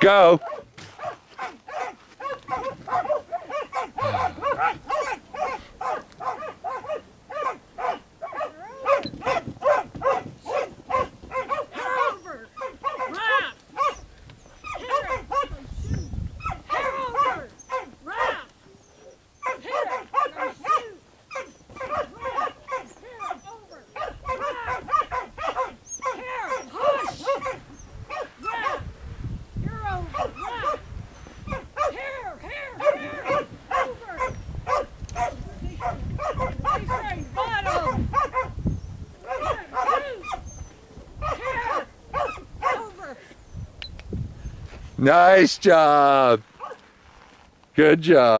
Go. Nice job. Good job.